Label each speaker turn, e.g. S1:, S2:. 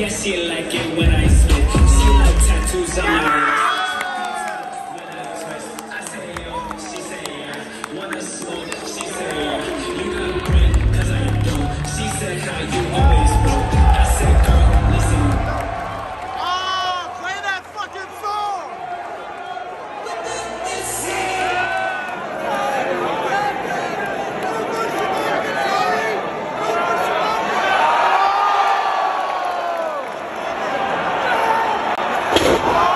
S1: Yeah, she like it when I Oh!